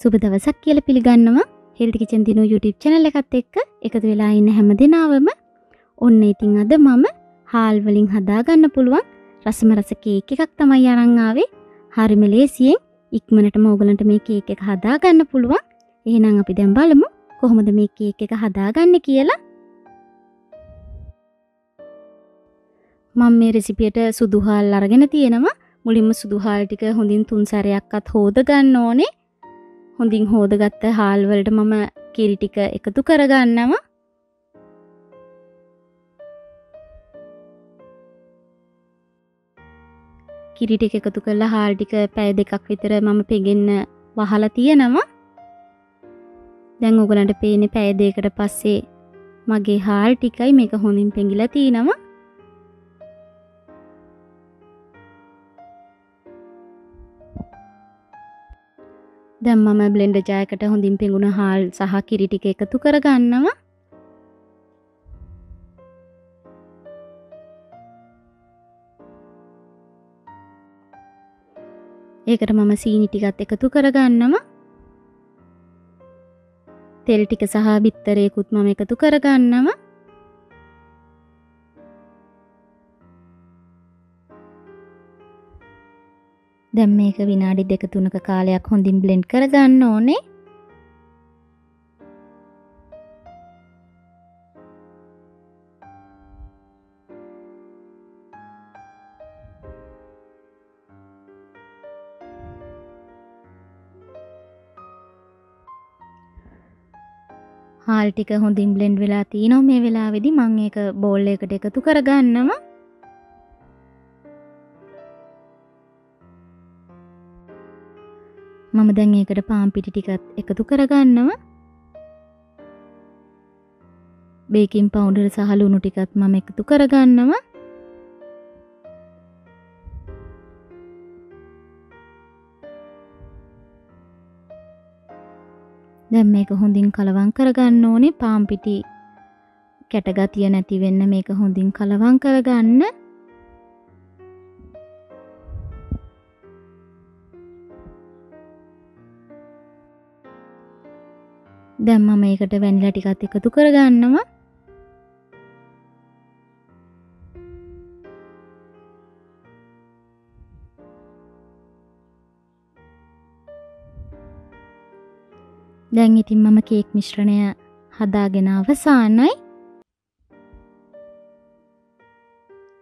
සුබ දවසක් කියල පිළිගන්නවා. හෙල්ටි කිචන් දිනු YouTube චැනල එකත් එක්ක එකතු වෙලා ඉන්න හැම දෙනාවම ඔන්න ඉතිං අද මම හාල්වලින් හදාගන්න පුළුවන් රසම රස කේක එකක් තමයි අරංආවේ හරිම ලේසියෙන් ඉක්මනට මෝගලන්ට මේ කේක එක හදාගන්න පුළුවන්. එහෙනම් අපි දැම් බලමු කොහොමද මේ කේක එක හදාගන්න කියලා. මං මේ රෙසිපියට සුදුහාල් අරගෙන තියෙනවා. මුලින්ම සුදුහාල් ටික හොඳින් තුන්සරයක්කත් හෝද ගන්න ඕනේ. හොඳින් හෝදගත්ත හාල්වලට මම කිරි ටික එකතු කරගන්නවා. කිරිටික එකතු කරලා හාල් ටික පැය දෙකක් විතර මම පෙගෙන්න වහලා තියෙනවා. දැන් ඔගලන්ට පේන්නේ පැය දෙකකට පස්සේ මගේ හාල් ටිකයි මේක හොඳින් පෙඟිලා තිනවා දැන් මම බ්ලෙන්ඩර් ජයකට හොඳින් පෙඟුණ හාල් සහ කිරි ටික එකතු කරගන්නවා. ඒකට මම සීනි ටිකත් එකතු කරගන්නවා. තෙල් ටික සහ බිත්තරයකුත් මම එකතු කරගන්නවා. දැම් මේක විනාඩි දෙක තුනක කාලයක් හොඳින් බ්ලෙන්ඩ් කරගන්න ඕනේ. හාල් ටික හොඳින් බ්ලෙන්ඩ් වෙලා තියනො මේ වෙලා වෙදි මං ඒක බෝල්ල එකට එකතු කරගන්නවා. මම දැන් ඒකට පාම්පිටි ටිකත් එකතු කරගන්නවා. බේකින් පවුඩර් සහලුණු ටිකත් මම එකතු කරගන්නවා. දැන් මේක හොඳින් කලවං කරගන්න ඕනේ. පාම්පිටි කැටගතිය නැති වෙන්න මේක හොඳින් කලවං කරගන්න. දැන් මම ඒකට වැනිලා ටිකත් එකතු කරගන්නවා. දැන් ඉතින් මම කේක් මිශ්‍රණය හදාගෙන අවසානයි.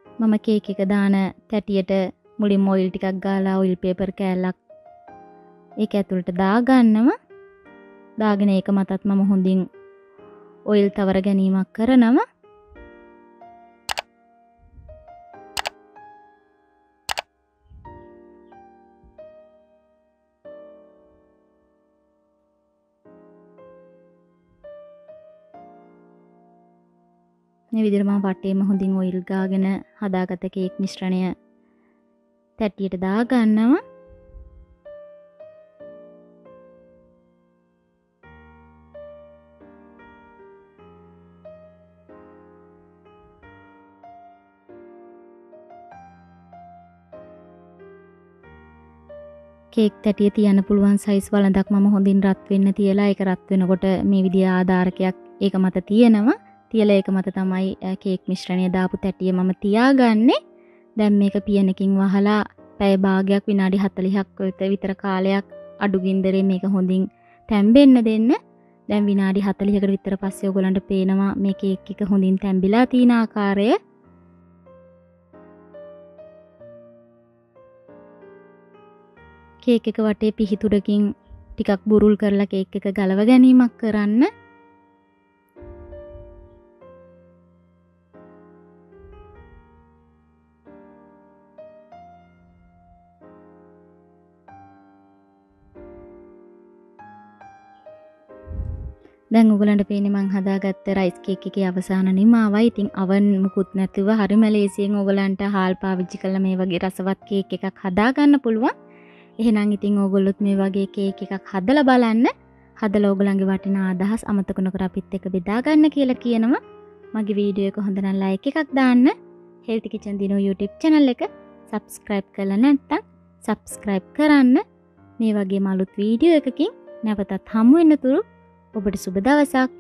මම කේක් එක දාන තැටියට මුලින් මොයිල් ටිකක් ගාලා ඔයිල් පේපර් කෑල්ලක් ඒක ඇතුළට දාගන්නවා. දාගෙන ඒක මතත් මම හොඳින් ඔයිල් තවර ගැනීමක් කරනව. මේ විදිහට මම වටේම හොඳින් ඔයිල් ගාගෙන හදාගත කේක් මිශ්‍රණය තැටියට දාගන්නවා. කේක් තැටිය තියන්න පුළුවන් සයිස් වලඳක් මම හොඳින් රත් වෙන්න තියලා ඒක රත් වෙනකොට මේ විදිහ ආධාරකයක් ඒක මත තියෙනවා. තියලා ඒක මත තමයි කේක් මිශ්‍රණය දාපු තැටිය මම තියාගන්නේ. දැන් මේක පියනකින් වහලා පැය භාගයක් විනාඩි 40ක් විතර කාලයක් අඩු ගින්දරේ මේක හොඳින් තැම්බෙන්න දෙන්න. දැන් විනාඩි 40කට විතර පස්සේ ඔයගලන්ට පේනවා මේ කේක් එක හොඳින් තැම්බිලා තියෙන ආකාරය. කේක් එක වටේ පිහිතුරකින් ටිකක් බුරුල් කරලා කේක් එක ගලව ගැනීමක් කරන්න දැන් උගලන්ට පේන්නේ මං හදාගත්ත රයිස් කේක් එකේ අවසාන නිමාවයි. ඉතින් අවන් මුකුත් නැතුව හරිම ලේසියෙන් ඔයගලන්ට හාල් පාවිච්චි කරලා මේ වගේ රසවත් කේක් එකක් හදාගන්න පුළුවන්. එහෙනම් ඉතින් ඕගොල්ලොත් මේ වගේ කේක් එකක් හදලා බලන්න. හදලා ඕගලන්ගේ වටිනා අදහස් අමතක නොකර අපිත් එක්ක බෙදා ගන්න කියලා කියනවා. මගේ වීඩියෝ එක හොඳ නම් ලයික් එකක් දාන්න. Healthy kitchen Dino YouTube channel එක subscribe කරලා නැත්නම් subscribe කරන්න. මේ වගේ මලුත් වීඩියෝ එකකින් නැවතත් හමු වෙනතුරු ඔබට සුබ දවසක්